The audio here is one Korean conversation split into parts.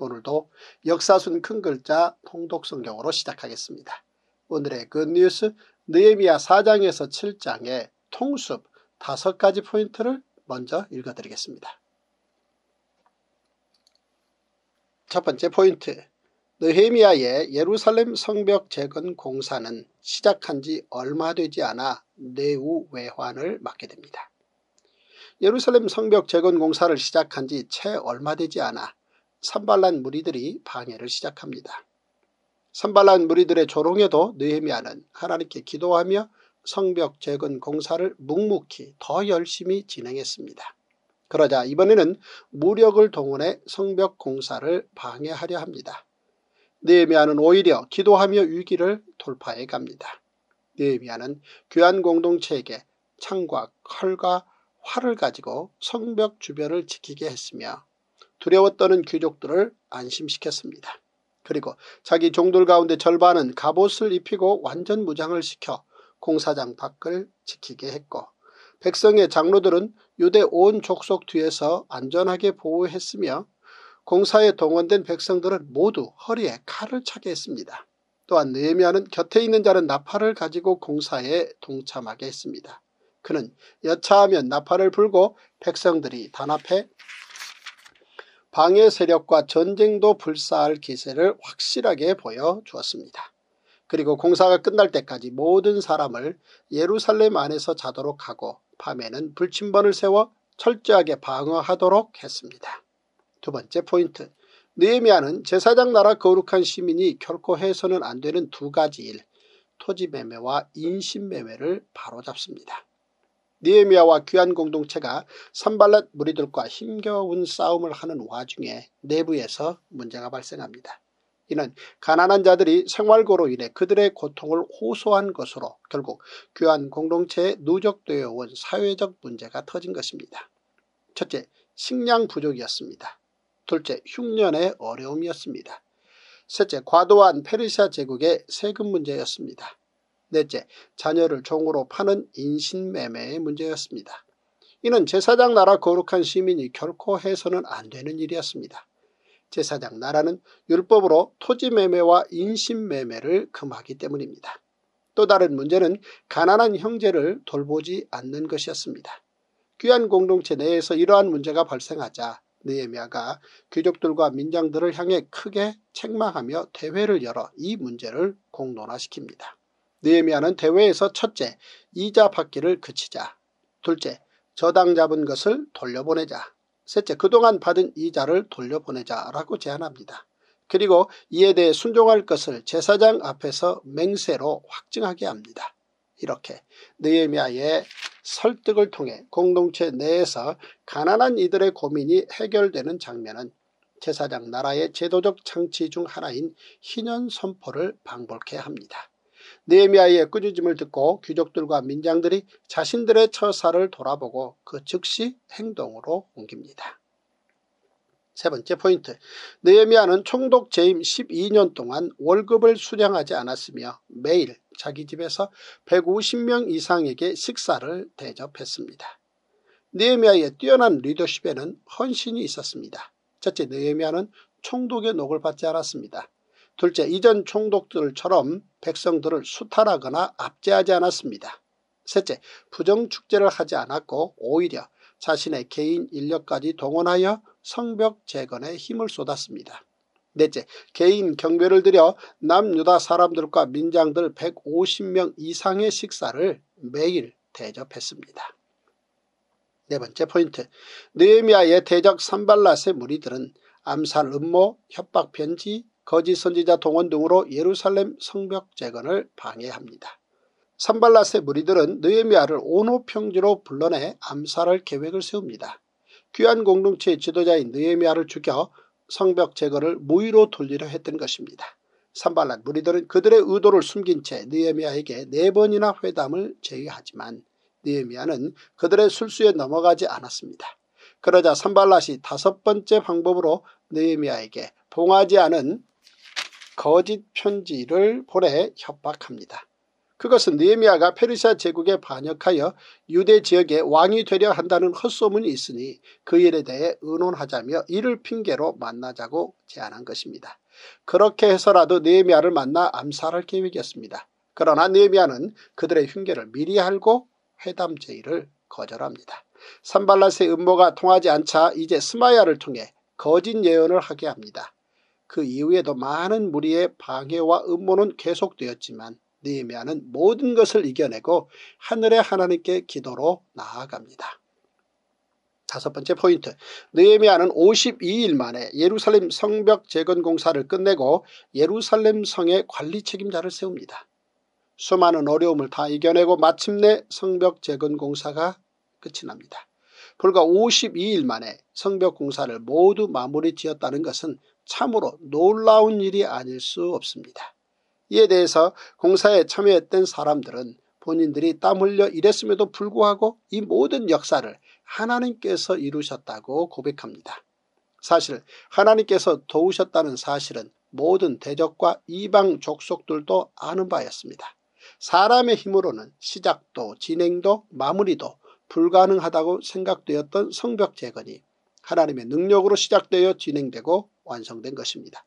오늘도 역사순 큰 글자 통독 성경으로 시작하겠습니다. 오늘의 굿뉴스 느에미야 4장에서 7장의 통습 다섯 가지 포인트를 먼저 읽어드리겠습니다. 첫 번째 포인트 느헤미야의 예루살렘 성벽 재건 공사는 시작한 지 얼마 되지 않아 내후 외환을 맞게 됩니다. 예루살렘 성벽 재건 공사를 시작한 지 채 얼마 되지 않아 산발란 무리들이 방해를 시작합니다. 산발란 무리들의 조롱에도 느헤미야는 하나님께 기도하며 성벽 재건 공사를 묵묵히 더 열심히 진행했습니다. 그러자 이번에는 무력을 동원해 성벽 공사를 방해하려 합니다. 느헤미야는 오히려 기도하며 위기를 돌파해 갑니다. 느헤미야는 귀한 공동체에게 창과 칼과 활을 가지고 성벽 주변을 지키게 했으며 두려워 떠는 귀족들을 안심시켰습니다. 그리고 자기 종들 가운데 절반은 갑옷을 입히고 완전 무장을 시켜 공사장 밖을 지키게 했고 백성의 장로들은 유대 온 족속 뒤에서 안전하게 보호했으며 공사에 동원된 백성들은 모두 허리에 칼을 차게 했습니다. 또한 느헤미야는 곁에 있는 자는 나팔을 가지고 공사에 동참하게 했습니다. 그는 여차하면 나팔을 불고 백성들이 단합해 방해 세력과 전쟁도 불사할 기세를 확실하게 보여주었습니다. 그리고 공사가 끝날 때까지 모든 사람을 예루살렘 안에서 자도록 하고 밤에는 불침번을 세워 철저하게 방어하도록 했습니다. 두 번째 포인트 느헤미야는 제사장 나라 거룩한 시민이 결코 해서는 안 되는 두 가지 일 토지 매매와 인신 매매를 바로잡습니다. 니에미아와 귀한 공동체가 산발랏 무리들과 힘겨운 싸움을 하는 와중에 내부에서 문제가 발생합니다. 이는 가난한 자들이 생활고로 인해 그들의 고통을 호소한 것으로 결국 귀한 공동체에 누적되어 온 사회적 문제가 터진 것입니다. 첫째, 식량 부족이었습니다. 둘째, 흉년의 어려움이었습니다. 셋째, 과도한 페르시아 제국의 세금 문제였습니다. 넷째, 자녀를 종으로 파는 인신매매의 문제였습니다. 이는 제사장 나라 거룩한 시민이 결코 해서는 안 되는 일이었습니다. 제사장 나라는 율법으로 토지매매와 인신매매를 금하기 때문입니다. 또 다른 문제는 가난한 형제를 돌보지 않는 것이었습니다. 귀한 공동체 내에서 이러한 문제가 발생하자 느에미아가 귀족들과 민장들을 향해 크게 책망하며 대회를 열어 이 문제를 공론화시킵니다. 느헤미야는 대회에서 첫째 이자 받기를 그치자 둘째 저당 잡은 것을 돌려보내자 셋째 그동안 받은 이자를 돌려보내자라고 제안합니다. 그리고 이에 대해 순종할 것을 제사장 앞에서 맹세로 확증하게 합니다. 이렇게 느헤미야의 설득을 통해 공동체 내에서 가난한 이들의 고민이 해결되는 장면은 제사장 나라의 제도적 장치 중 하나인 희년 선포를 방불케 합니다. 느헤미야의 꾸짖음을 듣고 귀족들과 민장들이 자신들의 처사를 돌아보고 그 즉시 행동으로 옮깁니다. 세 번째 포인트 느헤미야는 총독 재임 12년 동안 월급을 수령하지 않았으며 매일 자기 집에서 150명 이상에게 식사를 대접했습니다. 느헤미야의 뛰어난 리더십에는 헌신이 있었습니다. 첫째 느헤미야는 총독의 녹을 받지 않았습니다. 둘째 이전 총독들처럼 백성들을 수탈하거나 압제하지 않았습니다. 셋째 부정축제를 하지 않았고 오히려 자신의 개인 인력까지 동원하여 성벽 재건에 힘을 쏟았습니다. 넷째 개인 경배를 들여 남유다 사람들과 민장들 150명 이상의 식사를 매일 대접했습니다. 네 번째 포인트 느헤미야의 대적 산발랏의 무리들은 암살 음모, 협박 편지, 거짓 선지자 동원 등으로 예루살렘 성벽 재건을 방해합니다. 산발라의 무리들은 느헤미야를 온호평지로 불러내 암살할 계획을 세웁니다. 귀한 공동체의 지도자인 느헤미야를 죽여 성벽 제거를 무위로 돌리려 했던 것입니다. 산발란 무리들은 그들의 의도를 숨긴 채 느헤미야에게 네 번이나 회담을 제의하지만 느헤미야는 그들의 술수에 넘어가지 않았습니다. 그러자 산발랏이 다섯 번째 방법으로 느헤미야에게 봉하지 않은 거짓 편지를 보내 협박합니다. 그것은 느헤미야가 페르시아 제국에 반역하여 유대 지역의 왕이 되려 한다는 헛소문이 있으니 그 일에 대해 의논하자며 이를 핑계로 만나자고 제안한 것입니다. 그렇게 해서라도 느헤미야를 만나 암살할 계획이었습니다. 그러나 느헤미야는 그들의 흉계를 미리 알고 회담 제의를 거절합니다. 산발랏의 음모가 통하지 않자 이제 스마야를 통해 거짓 예언을 하게 합니다. 그 이후에도 많은 무리의 방해와 음모는 계속되었지만 느헤미야는 모든 것을 이겨내고 하늘의 하나님께 기도로 나아갑니다. 다섯 번째 포인트 느헤미야는 52일 만에 예루살렘 성벽 재건 공사를 끝내고 예루살렘 성의 관리 책임자를 세웁니다. 수많은 어려움을 다 이겨내고 마침내 성벽 재건 공사가 끝이 납니다. 불과 52일 만에 성벽 공사를 모두 마무리 지었다는 것은 참으로 놀라운 일이 아닐 수 없습니다. 이에 대해서 공사에 참여했던 사람들은 본인들이 땀 흘려 일했음에도 불구하고 이 모든 역사를 하나님께서 이루셨다고 고백합니다. 사실 하나님께서 도우셨다는 사실은 모든 대적과 이방 족속들도 아는 바였습니다. 사람의 힘으로는 시작도 진행도 마무리도 불가능하다고 생각되었던 성벽 재건이 하나님의 능력으로 시작되어 진행되고 완성된 것입니다.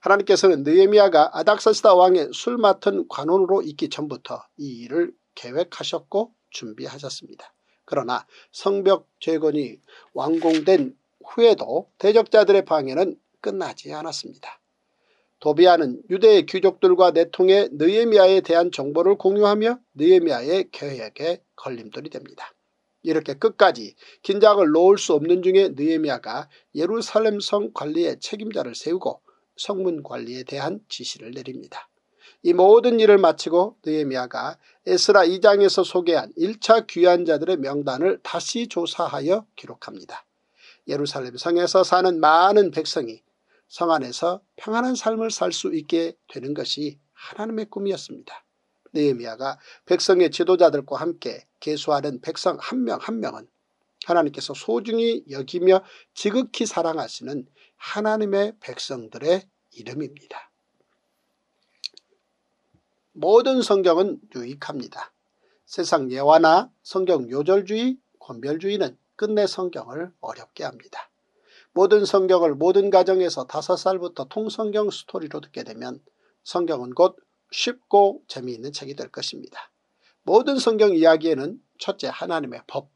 하나님께서는 느헤미야가 아닥사스다 왕의 술 맡은 관원으로 있기 전부터 이 일을 계획하셨고 준비하셨습니다. 그러나 성벽 재건이 완공된 후에도 대적자들의 방해는 끝나지 않았습니다. 도비아는 유대의 귀족들과 내통해 느헤미야에 대한 정보를 공유하며 느헤미야의 계획에 걸림돌이 됩니다. 이렇게 끝까지 긴장을 놓을 수 없는 중에 느헤미야가 예루살렘 성 관리의 책임자를 세우고 성문 관리에 대한 지시를 내립니다. 이 모든 일을 마치고 느헤미야가 에스라 2장에서 소개한 1차 귀환자들의 명단을 다시 조사하여 기록합니다. 예루살렘 성에서 사는 많은 백성이 성 안에서 평안한 삶을 살 수 있게 되는 것이 하나님의 꿈이었습니다. 느헤미야가 백성의 지도자들과 함께 계수하는 백성 한 명한 한 명은 하나님께서 소중히 여기며 지극히 사랑하시는 하나님의 백성들의 이름입니다. 모든 성경은 유익합니다. 세상 예화나 성경 요절주의, 권별주의는 끝내 성경을 어렵게 합니다. 모든 성경을 모든 가정에서 다섯 살부터 통성경 스토리로 듣게 되면 성경은 곧 쉽고 재미있는 책이 될 것입니다. 모든 성경 이야기에는 첫째 하나님의 법,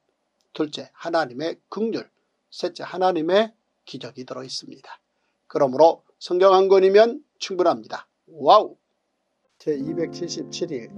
둘째 하나님의 긍휼, 셋째 하나님의 기적이 들어있습니다. 그러므로 성경 한 권이면 충분합니다. 와우! 제277일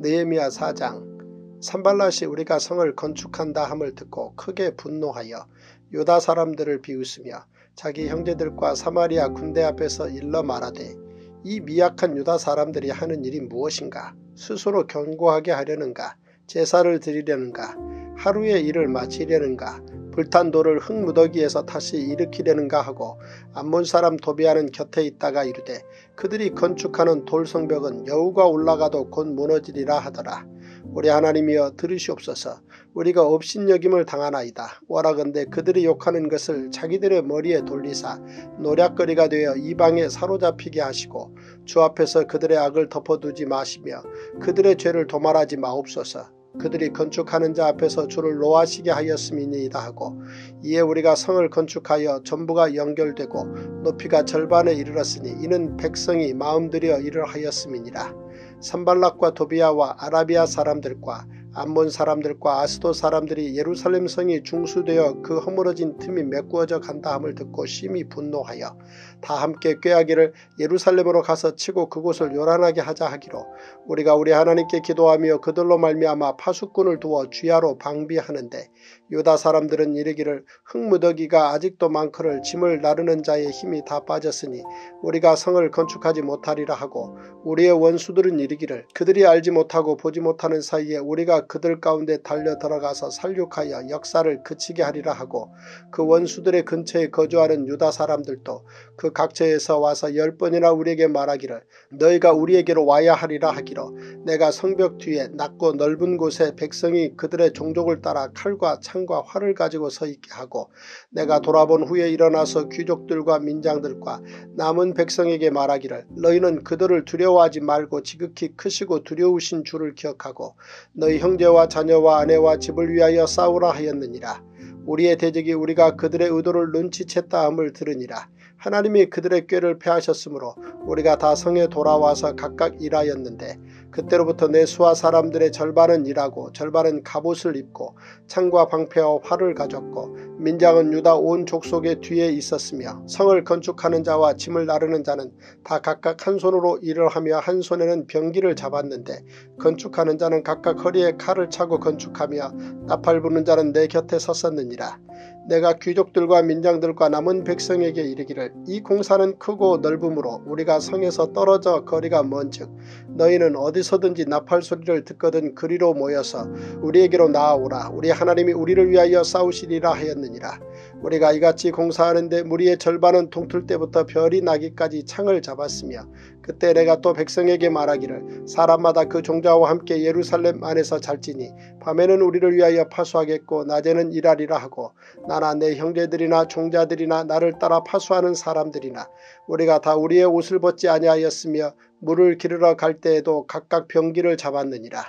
느헤미야 4장 산발랏이 우리가 성을 건축한다 함을 듣고 크게 분노하여 유다 사람들을 비웃으며 자기 형제들과 사마리아 군대 앞에서 일러 말하되 이 미약한 유다 사람들이 하는 일이 무엇인가? 스스로 견고하게 하려는가? 제사를 드리려는가? 하루의 일을 마치려는가? 불탄 돌을 흙무더기에서 다시 일으키려는가 하고 암몬 사람 도비아는 곁에 있다가 이르되 그들이 건축하는 돌성벽은 여우가 올라가도 곧 무너지리라 하더라. 우리 하나님이여 들으시옵소서 우리가 업신여김을 당하나이다. 오라건대 그들이 욕하는 것을 자기들의 머리에 돌리사 노략거리가 되어 이방에 사로잡히게 하시고 주 앞에서 그들의 악을 덮어두지 마시며 그들의 죄를 도말하지 마옵소서. 그들이 건축하는 자 앞에서 주를 노하시게 하였음이니이다 하고 이에 우리가 성을 건축하여 전부가 연결되고 높이가 절반에 이르렀으니 이는 백성이 마음들여 일을 하였음이니라. 산발락과 도비아와 아라비아 사람들과 암몬 사람들과 아스도 사람들이 예루살렘 성이 중수되어 그 허물어진 틈이 메꾸어져 간다 함을 듣고 심히 분노하여 다 함께 꾀하기를 예루살렘으로 가서 치고 그곳을 요란하게 하자 하기로 우리가 우리 하나님께 기도하며 그들로 말미암아 파수꾼을 두어 주야로 방비하는데 유다 사람들은 이르기를 흙무더기가 아직도 많거를 짐을 나르는 자의 힘이 다 빠졌으니 우리가 성을 건축하지 못하리라 하고 우리의 원수들은 이르기를 그들이 알지 못하고 보지 못하는 사이에 우리가 그들 가운데 달려 들어가서 살육하여 역사를 그치게 하리라 하고 그 원수들의 근처에 거주하는 유다 사람들도 그 각처에서 와서 열 번이나 우리에게 말하기를 너희가 우리에게로 와야 하리라 하기로 내가 성벽 뒤에 낮고 넓은 곳에 백성이 그들의 종족을 따라 칼과 창과 활을 가지고 서 있게 하고 내가 돌아본 후에 일어나서 귀족들과 민장들과 남은 백성에게 말하기를 너희는 그들을 두려워하지 말고 지극히 크시고 두려우신 주를 기억하고 너희 형제와 자녀와 아내와 집을 위하여 싸우라 하였느니라. 우리의 대적이 우리가 그들의 의도를 눈치챘다 함을 들으니라. 하나님이 그들의 꾀를 패하셨으므로 우리가 다 성에 돌아와서 각각 일하였는데 그때로부터 내 수하 사람들의 절반은 일하고 절반은 갑옷을 입고 창과 방패와 활을 가졌고 민장은 유다 온 족속의 뒤에 있었으며 성을 건축하는 자와 짐을 나르는 자는 다 각각 한 손으로 일을 하며 한 손에는 병기를 잡았는데 건축하는 자는 각각 허리에 칼을 차고 건축하며 나팔 부는 자는 내 곁에 섰었느니라. 내가 귀족들과 민장들과 남은 백성에게 이르기를 이 공사는 크고 넓음으로 우리가 성에서 떨어져 거리가 먼즉 너희는 어디서든지 나팔 소리를 듣거든 그리로 모여서 우리에게로 나아오라 우리 하나님이 우리를 위하여 싸우시리라 하였느니라. 우리가 이같이 공사하는데 무리의 절반은 동틀 때부터 별이 나기까지 창을 잡았으며 그때 내가 또 백성에게 말하기를 사람마다 그 종자와 함께 예루살렘 안에서 잘지니 밤에는 우리를 위하여 파수하겠고 낮에는 일하리라 하고 나나 내 형제들이나 종자들이나 나를 따라 파수하는 사람들이나 우리가 다 우리의 옷을 벗지 아니하였으며 물을 기르러 갈 때에도 각각 병기를 잡았느니라.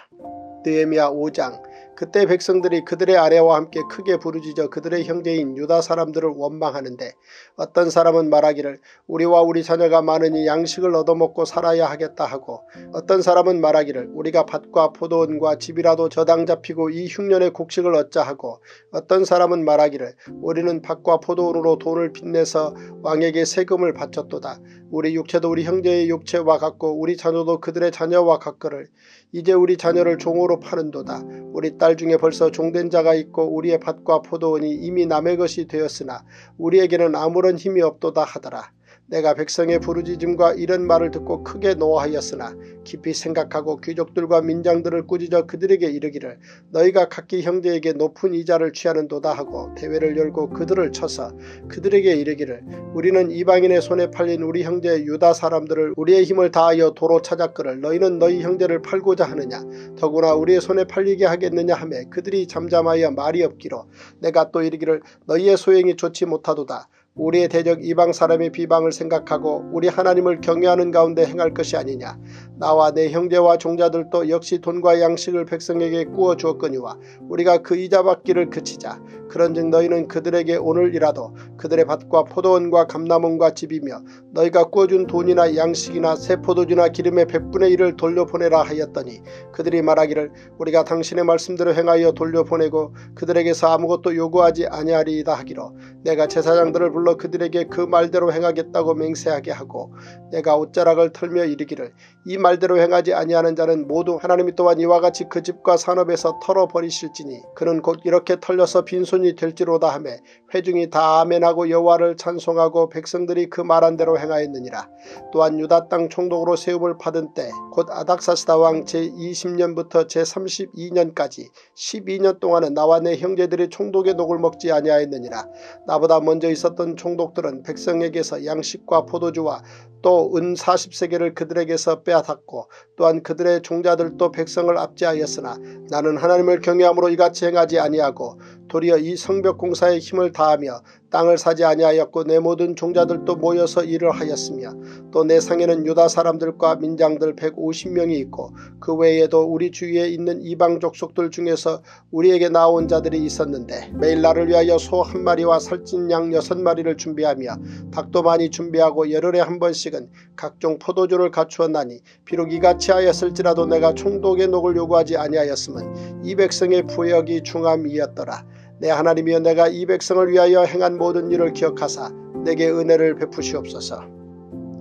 느헤미야 5장 그때 백성들이 그들의 아내와 함께 크게 부르짖어 그들의 형제인 유다 사람들을 원망하는데 어떤 사람은 말하기를 우리와 우리 자녀가 많으니 양식을 얻어먹고 살아야 하겠다 하고 어떤 사람은 말하기를 우리가 밭과 포도원과 집이라도 저당 잡히고 이 흉년의 곡식을 얻자 하고 어떤 사람은 말하기를 우리는 밭과 포도원으로 돈을 빚내서 왕에게 세금을 바쳤도다. 우리 육체도 우리 형제의 육체와 같고 우리 자녀도 그들의 자녀와 같거를 이제 우리 자녀를 종으로 파는도다. 우리 딸 중에 벌써 종된 자가 있고 우리의 밭과 포도원이 이미 남의 것이 되었으나 우리에게는 아무런 힘이 없도다 하더라. 내가 백성의 부르짖음과 이런 말을 듣고 크게 노하였으나 깊이 생각하고 귀족들과 민장들을 꾸짖어 그들에게 이르기를 너희가 각기 형제에게 높은 이자를 취하는도다 하고 대회를 열고 그들을 쳐서 그들에게 이르기를 우리는 이방인의 손에 팔린 우리 형제 유다 사람들을 우리의 힘을 다하여 도로 찾았거를 너희는 너희 형제를 팔고자 하느냐? 더구나 우리의 손에 팔리게 하겠느냐? 하매 그들이 잠잠하여 말이 없기로 내가 또 이르기를 너희의 소행이 좋지 못하도다 우리의 대적 이방 사람의 비방을 생각하고 우리 하나님을 경외하는 가운데 행할 것이 아니냐. 나와 내 형제와 종자들도 역시 돈과 양식을 백성에게 꾸어 주었거니와 우리가 그 이자 받기를 그치자. 그런즉 너희는 그들에게 오늘이라도 그들의 밭과 포도원과 감나무과 집이며 너희가 꾸어준 돈이나 양식이나 새 포도주나 기름의 백분의 1을 돌려보내라 하였더니 그들이 말하기를 우리가 당신의 말씀대로 행하여 돌려보내고 그들에게서 아무것도 요구하지 아니하리이다 하기로 내가 제사장들을 불러 그들에게 그 말대로 행하겠다고 맹세하게 하고 내가 옷자락을 털며 이르기를 이 말대로 행하지 아니하는 자는 모두 하나님이 또한 이와 같이 그 집과 산업에서 털어버리실지니 그는 곧 이렇게 털려서 빈손이 될지로다 하며 회중이 다 아멘하고 여호와를 찬송하고 백성들이 그 말한 대로 행하였느니라. 또한 유다 땅 총독으로 세움을 받은 때 곧 아닥사스다 왕 제20년부터 제32년까지 12년 동안은 나와 내 형제들이 총독의 녹을 먹지 아니하였느니라. 나보다 먼저 있었던 총독들은 백성에게서 양식과 포도주와 또 은 40세계를 그들에게서 빼앗았고 또한 그들의 종자들도 백성을 압제하였으나 나는 하나님을 경외함으로 이같이 행하지 아니하고 도리어 이 성벽 공사에 힘을 다하며 땅을 사지 아니하였고 내 모든 종자들도 모여서 일을 하였으며 또 내 상에는 유다 사람들과 민장들 150명이 있고 그 외에도 우리 주위에 있는 이방 족속들 중에서 우리에게 나온 자들이 있었는데 매일 나를 위하여 소 한 마리와 살찐 양 여섯 마리를 준비하며 닭도 많이 준비하고 열흘에 한 번씩은 각종 포도주를 갖추었나니 비록 이같이 하였을지라도 내가 총독의 녹을 요구하지 아니하였음은 이 백성의 부역이 중함이었더라. 내 하나님이여 내가 이 백성을 위하여 행한 모든 일을 기억하사 내게 은혜를 베푸시옵소서.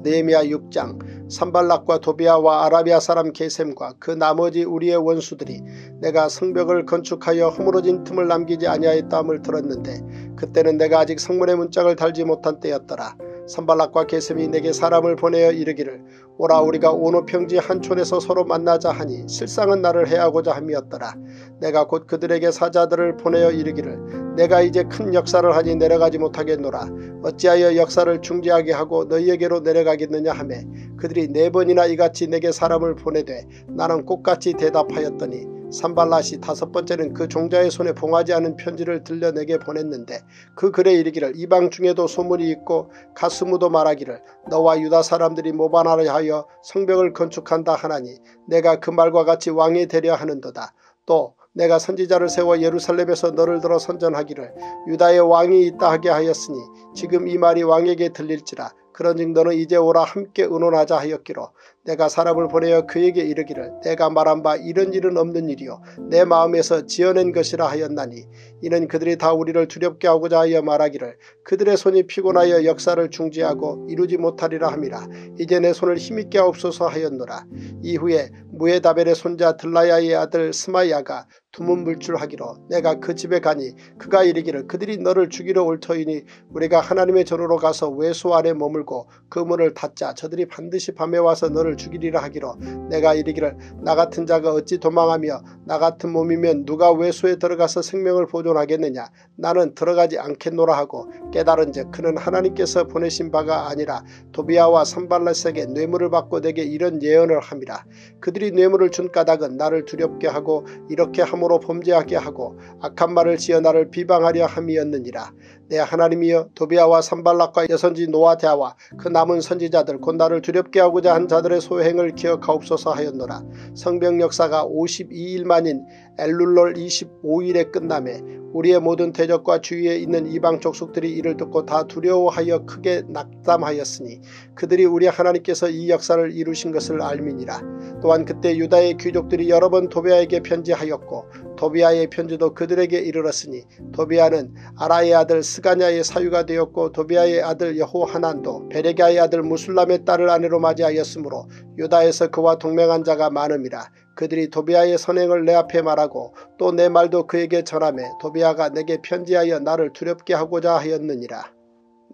네미야 6장 산발락과 도비아와 아라비아 사람 게셈과 그 나머지 우리의 원수들이 내가 성벽을 건축하여 허물어진 틈을 남기지 아니하였다함을 들었는데 그때는 내가 아직 성문의 문짝을 달지 못한 때였더라. 산발락과 게셈이 내게 사람을 보내어 이르기를 오라 우리가 오노 평지 한 촌에서 서로 만나자 하니 실상은 나를 해하고자 함이었더라. 내가 곧 그들에게 사자들을 보내어 이르기를 내가 이제 큰 역사를 하니 내려가지 못하겠노라. 어찌하여 역사를 중지하게 하고 너희에게로 내려가겠느냐 하매 그들이 네 번이나 이같이 내게 사람을 보내되 나는 꽃같이 대답하였더니 산발라시 다섯 번째는 그 종자의 손에 봉하지 않은 편지를 들려 내게 보냈는데 그 글에 이르기를 이방 중에도 소문이 있고 가스무도 말하기를 너와 유다 사람들이 모반하려 하여 성벽을 건축한다 하나니 내가 그 말과 같이 왕이 되려 하는도다. 또 내가 선지자를 세워 예루살렘에서 너를 들어 선전하기를 유다의 왕이 있다 하게 하였으니 지금 이 말이 왕에게 들릴지라 그런즉 너는 이제 오라 함께 의논하자 하였기로 내가 사람을 보내어 그에게 이르기를 내가 말한 바 이런 일은 없는 일이요. 내 마음에서 지어낸 것이라 하였나니 이는 그들이 다 우리를 두렵게 하고자 하여 말하기를 그들의 손이 피곤하여 역사를 중지하고 이루지 못하리라 함이라. 이제 내 손을 힘있게 없소서 하였노라. 이후에 무에다벨의 손자 들라야의 아들 스마야가 두문불출하기로 내가 그 집에 가니 그가 이르기를 그들이 너를 죽이러 올 터이니 우리가 하나님의 전으로 가서 외소 안에 머물고 그 문을 닫자 저들이 반드시 밤에 와서 너를 죽이리라 하기로 내가 이르기를 나 같은 자가 어찌 도망하며 나 같은 몸이면 누가 외소에 들어가서 생명을 보존하겠느냐? 나는 들어가지 않겠노라 하고 깨달은즉 그는 하나님께서 보내신 바가 아니라 도비아와 산발렛에게 뇌물을 받고 내게 이런 예언을 함이라. 그들이 뇌물을 준 까닭은 나를 두렵게 하고 이렇게 함 함으로 범죄하게 하고 악한 말을 지어 나를 비방하려 함이었느니라. 내 하나님이여 도비아와 산발락과 여선지 노아대아와 그 남은 선지자들 곧 나를 두렵게 하고자 한 자들의 소행을 기억하옵소서 하였노라. 성병 역사가 52일 만인 엘룰롤 25일에 끝남에 우리의 모든 대적과 주위에 있는 이방 족속들이 이를 듣고 다 두려워하여 크게 낙담하였으니 그들이 우리 하나님께서 이 역사를 이루신 것을 알미니라. 또한 그때 유다의 귀족들이 여러 번 도비아에게 편지하였고 도비아의 편지도 그들에게 이르렀으니 도비아는 아라의 아들 스가냐의 사유가 되었고 도비아의 아들 여호하난도 베레가의 아들 무술람의 딸을 아내로 맞이하였으므로 유다에서 그와 동맹한 자가 많음이라. 그들이 도비아의 선행을 내 앞에 말하고 또 내 말도 그에게 전하매 도비아가 내게 편지하여 나를 두렵게 하고자 하였느니라.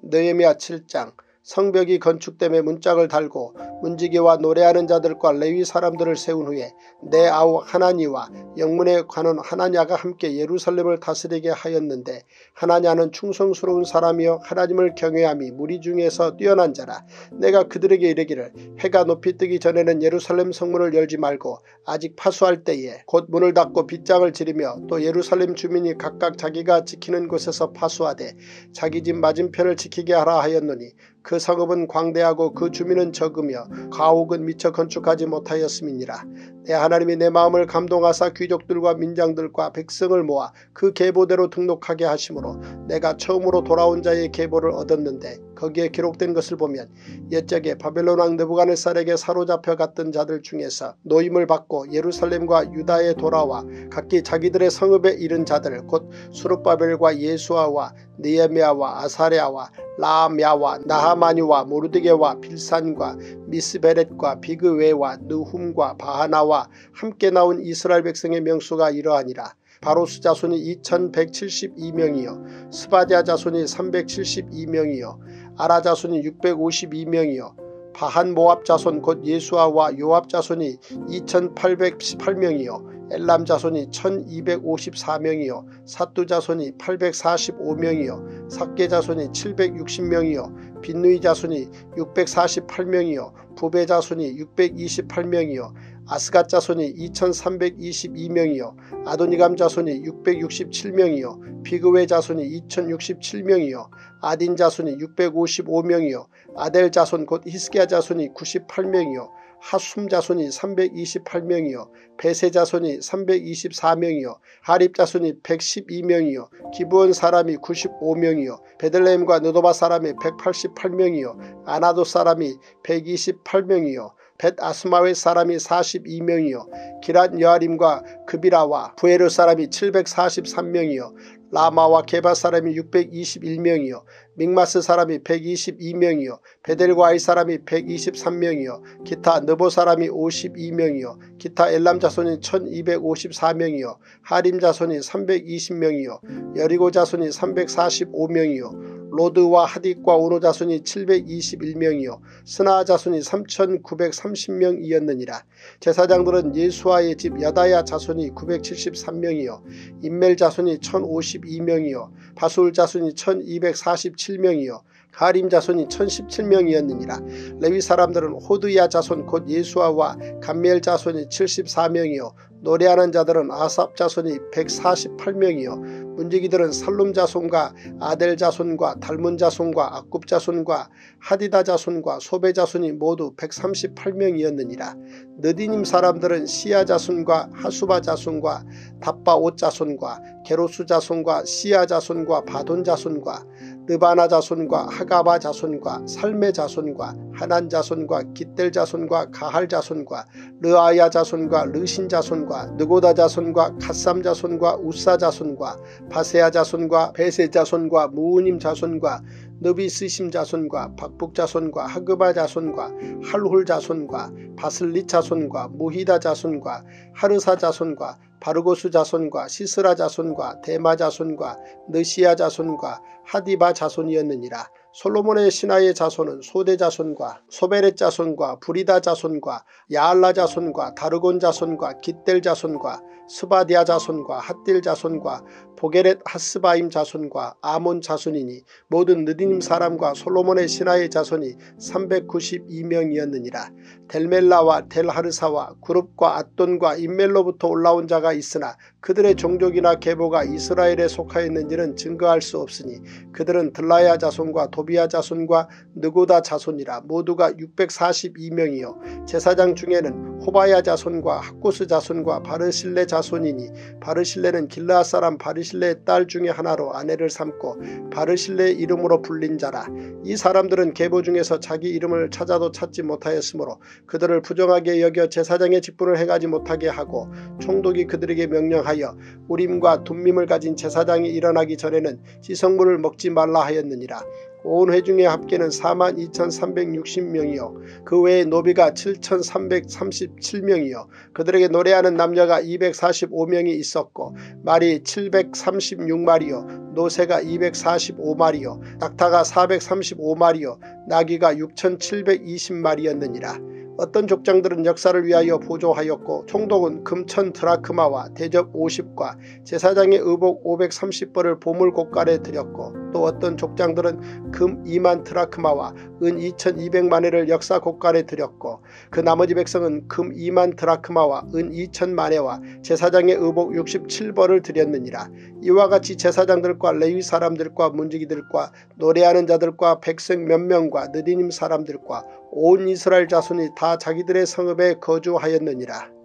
느헤미야 7장 성벽이 건축됨에 문짝을 달고 문지기와 노래하는 자들과 레위 사람들을 세운 후에 내 아우 하나니와 영문에 관원 하나냐가 함께 예루살렘을 다스리게 하였는데 하나냐는 충성스러운 사람이여 하나님을 경외함이 무리 중에서 뛰어난 자라. 내가 그들에게 이르기를 해가 높이 뜨기 전에는 예루살렘 성문을 열지 말고 아직 파수할 때에 곧 문을 닫고 빗장을 지르며 또 예루살렘 주민이 각각 자기가 지키는 곳에서 파수하되 자기 집 맞은편을 지키게 하라 하였노니 그 성읍은 광대하고 그 주민은 적으며 가옥은 미처 건축하지 못하였음이니라. 내 하나님이 내 마음을 감동하사 귀족들과 민장들과 백성을 모아 그 계보대로 등록하게 하시므로 내가 처음으로 돌아온 자의 계보를 얻었는데 거기에 기록된 것을 보면 옛적에 바벨론 왕 느부갓네살에게 사로잡혀 갔던 자들 중에서 노임을 받고 예루살렘과 유다에 돌아와 각기 자기들의 성읍에 이른 자들 곧 수르바벨과 예수아와 니에미아와 아사레아와 라암야와 나하마니와 모르드게와 빌산과 미스베렛과 비그웨와 느훔과 바하나와 함께 나온 이스라엘 백성의 명수가 이러하니라. 바로스 자손이 2172명이요. 스바디아 자손이 372명이요. 아라 자손이 652명이요. 바한 모압 자손 곧 예수아와 요압 자손이 2818명이요 엘람 자손이 1254명이요 사뚜 자손이 845명이요 삭계 자손이 760명이요 빈누이 자손이 648명이요 부배 자손이 628명이요 아스갓 자손이 2322명이요 아도니감 자손이 667명이요 비그웨 자손이 2067명이요 아딘 자손이 655명이요 아델 자손 곧 히스기야 자손이 98명이요 하숨 자손이 328명이요 베세 자손이 324명이요 하립 자손이 112명이요 기부원 사람이 95명이요 베들레헴과 느도바 사람이 188명이요 아나도 사람이 128명이요 벳 아스마웨 사람이 42명이요. 기란 여아림과 그비라와 부에르 사람이 743명이요. 라마와 게바 사람이 621명이요. 믹마스 사람이 122명이요. 베델과 아이 사람이 123명이요. 기타 느보 사람이 52명이요. 기타 엘람 자손이 1254명이요. 하림 자손이 320명이요. 여리고 자손이 345명이요 로드와 하딕과 오노 자손이 721명이요. 스나 자손이 3930명이었느니라. 제사장들은 예수와의 집 여다야 자손이 973명이요. 인멜 자손이 1052명이요. 바술 자손이 1247명이요. 하림 자손이 1017명이었느니라. 레위 사람들은 호드야 자손 곧 예수아와 감멜 자손이 74명이요 노래하는 자들은 아삽 자손이 148명이요 문지기들은 살룸 자손과 아델 자손과 달문 자손과 악굽 자손과 하디다 자손과 소베 자손이 모두 138명이었느니라. 느디님 사람들은 시야 자손과 하수바 자손과 답바옷 자손과 게로수 자손과 시야 자손과 바돈 자손과 느바나 자손과 하가바 자손과 살메 자손과 하난 자손과 깃델 자손과 가할 자손과 르아야 자손과 르신 자손과 느고다 자손과 카삼 자손과 우사 자손과 바세아 자손과 베세 자손과 무우님 자손과 너비 스심 자손과 박북 자손과 하그바 자손과 할훌 자손과 바슬리 자손과 무히다 자손과 하르사 자손과 바르고스 자손과 시스라 자손과 데마 자손과 느시아 자손과 하디바 자손이었느니라. 솔로몬의 신하의 자손은 소대 자손과 소베렛 자손과 부리다 자손과 야알라 자손과 다르곤 자손과 깃델 자손과 스바댜 자손과 핫딜 자손과 보게렛 하스바임 자손과 아몬 자손이니 모든 느디님 사람과 솔로몬의 신하의 자손이 392명이었느니라. 델멜라와 델하르사와 그룹과 앗돈과 임멜로부터 올라온 자가 있으나 그들의 종족이나 계보가 이스라엘에 속하였는지는 증거할 수 없으니 그들은 들라야 자손과 도비야 자손과 느고다 자손이라 모두가 642명이요 제사장 중에는 호바야 자손과 학고스 자손과 바르실레 자손이니 바르실레는 길르앗 사람 바르실레의 딸 중에 하나로 아내를 삼고 바르실레의 이름으로 불린 자라 이 사람들은 계보 중에서 자기 이름을 찾아도 찾지 못하였으므로 그들을 부정하게 여겨 제사장의 직분을 행하지 못하게 하고 총독이 그들에게 명령하여 우림과 둠밈을 가진 제사장이 일어나기 전에는 지성물을 먹지 말라 하였느니라. 온 회중의 합계는 42,360명이요. 그 외에 노비가 7,337명이요. 그들에게 노래하는 남녀가 245명이 있었고 말이 736마리요. 노새가 245마리요. 낙타가 435마리요. 나귀가 6,720마리였느니라. 어떤 족장들은 역사를 위하여 보조하였고 총독은 금천 드라크마와 대접 50과 제사장의 의복 530벌을 보물 곳간에 드렸고 또 어떤 족장들은 금 2만 드라크마와 은 2200만회를 역사 곳간에 드렸고 그 나머지 백성은 금 2만 드라크마와 은 2000만회와 제사장의 의복 67벌을 드렸느니라. 이와 같이 제사장들과 레위 사람들과 문지기들과 노래하는 자들과 백성 몇 명과 느디님 사람들과 온 이스라엘 자손이 다 자기들의 성읍에 거주하였느니라.